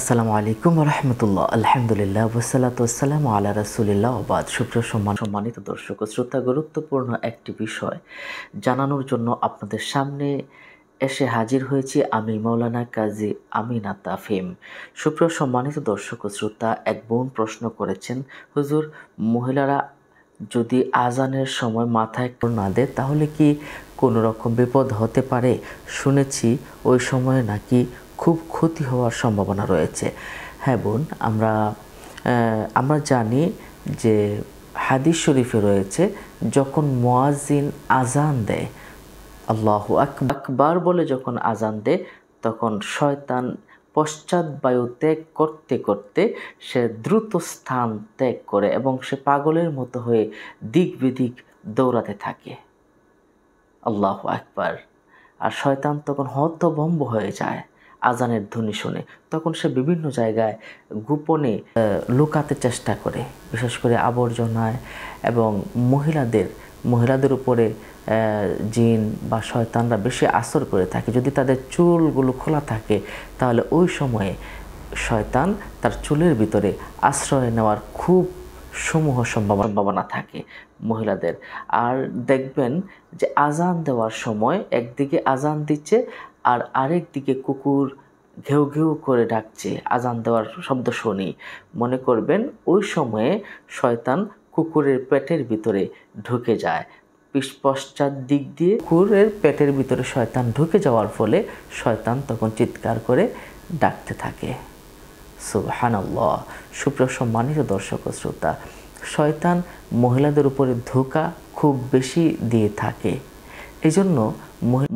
আসসালামু আলাইকুম রহমতুল্লাহ আলহামদুলিল্লাহ ওসালাত ওসালাম আল্লাহ রাসুলিল্লাহ আবাদ সুপ্রিয় সম্মান সম্মানিত দর্শক শ্রোতা, গুরুত্বপূর্ণ একটি বিষয় জানানোর জন্য আপনাদের সামনে এসে হাজির হয়েছি আমি মৌলানা কাজী আমিনা তাফিম সুপ্রিয় সম্মানিত দর্শক শ্রোতা, এক বোন প্রশ্ন করেছেন, হুজুর, মহিলারা যদি আজানের সময় মাথায় না দেয়, তাহলে কি কোনো রকম বিপদ হতে পারে? শুনেছি, ওই সময়ে নাকি খুব ক্ষতি হওয়ার সম্ভাবনা রয়েছে। হ্যাঁ বোন, আমরা আমরা জানি যে হাদিস শরীফে রয়েছে, যখন মোয়াজিন আজান দেয়, আল্লাহ আকবার বলে যখন আজান দেয়, তখন শয়তান পশ্চাৎ বায়ু ত্যাগ করতে করতে সে দ্রুত স্থান ত্যাগ করে এবং সে পাগলের মতো হয়ে দিক বিদিক দৌড়াতে থাকে। আল্লাহ একবার আর শয়তান তখন হতভম্ব হয়ে যায়। আজানের ধ্বনি শুনে। তখন সে বিভিন্ন জায়গায় গোপনে লুকাতে চেষ্টা করে, বিশেষ করে আবর্জনায় এবং মহিলাদের মহিলাদের উপরে জিন বা শয়তানরা বেশি আসর করে থাকে। যদি তাদের চুলগুলো খোলা থাকে, তাহলে ওই সময়ে শয়তান তার চুলের ভিতরে আশ্রয় নেওয়ার খুব সমূহ সম্ভাবনা থাকে মহিলাদের। আর দেখবেন যে আজান দেওয়ার সময় একদিকে আজান দিচ্ছে আর আরেক দিকে কুকুর ঘেউ ঘেউ করে ডাকছে, আজান দেওয়ার শব্দ শুনি। মনে করবেন, ওই সময়ে শয়তান কুকুরের পেটের ভিতরে ঢুকে যায়। পশ্চাৎ দিক দিয়ে কুকুরের পেটের ভিতরে শয়তান ঢুকে যাওয়ার ফলে শয়তান তখন চিৎকার করে ডাকতে থাকে। সুবহানাল্লাহ। সুপ্রিয় সম্মানিত দর্শক শ্রোতা, শয়তান মহিলাদের উপরে ধোকা খুব বেশি দিয়ে থাকে। এই জন্য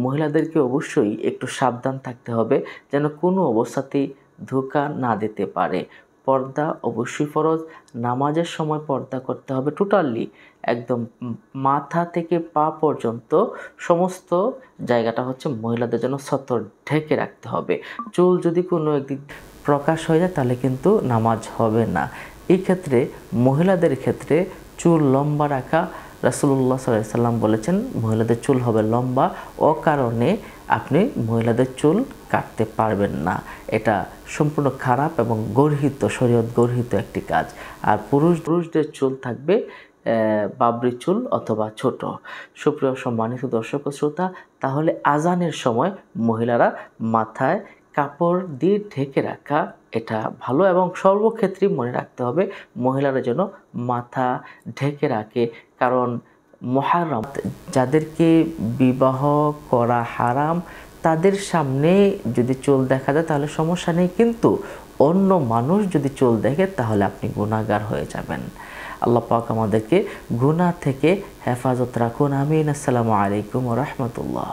মহিলাদেরকে অবশ্যই একটু সাবধান থাকতে হবে যেন কোনো অবস্থাতেই ধোকা না দিতে পারে। পর্দা অবশ্যই ফরজ, নামাজের সময় পর্দা করতে হবে টোটালি একদম মাথা থেকে পা পর্যন্ত সমস্ত জায়গাটা হচ্ছে মহিলাদের জন্য সতর ঢেকে রাখতে হবে। চুল যদি কোনো একদিক প্রকাশ হয়ে যায় তাহলে কিন্তু নামাজ হবে না। এই ক্ষেত্রে মহিলাদের ক্ষেত্রে চুল লম্বা রাখা রাসুল্লাহ সাল্লাম বলেছেন, মহিলাদের চুল হবে লম্বা, ও কারণে আপনি মহিলাদের চুল কাটতে পারবেন না। এটা সম্পূর্ণ খারাপ এবং গর্হিত, শরীয়ত গর্হিত একটি কাজ। আর পুরুষ পুরুষদের চুল থাকবে বাবরি চুল অথবা ছোট। সুপ্রিয় সম্মানিত দর্শক শ্রোতা, তাহলে আজানের সময় মহিলারা মাথায় কাপড় দিয়ে ঢেকে রাখা, এটা ভালো এবং সর্বক্ষেত্রেই মনে রাখতে হবে মহিলারা যেন মাথা ঢেকে রাখে। কারণ মহারম যাদেরকে বিবাহ করা হারাম, তাদের সামনে যদি চুল দেখা যায় তাহলে সমস্যা নেই। কিন্তু অন্য মানুষ যদি চুল দেখে তাহলে আপনি গুণাগার হয়ে যাবেন। আল্লাহ পাক আমাদেরকে গুণা থেকে হেফাজত রাখুন। আমিন। আসসালামু আলাইকুম রহমতুল্লাহ।